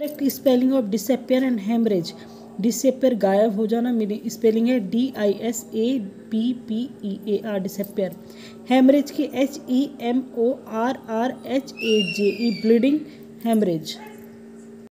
correct spelling of disappear and hemorrhage disappear गायब हो जाना मेरी स्पेलिंग है D I S A P P E A R disappear hemorrhage की H E M O R R H A G E bleeding hemorrhage